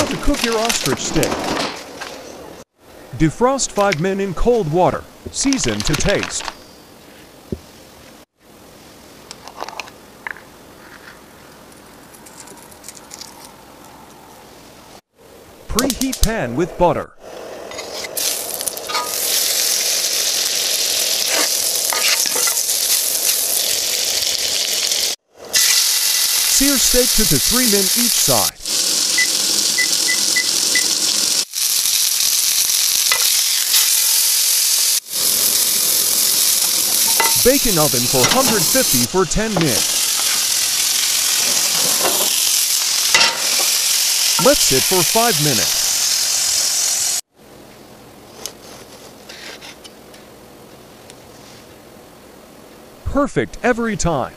How to cook your ostrich steak. Defrost 5 min in cold water. Season to taste. Preheat pan with butter. Sear steak to the 3 min each side. Bake in oven for 150 for 10 minutes. Let sit for 5 minutes. Perfect every time.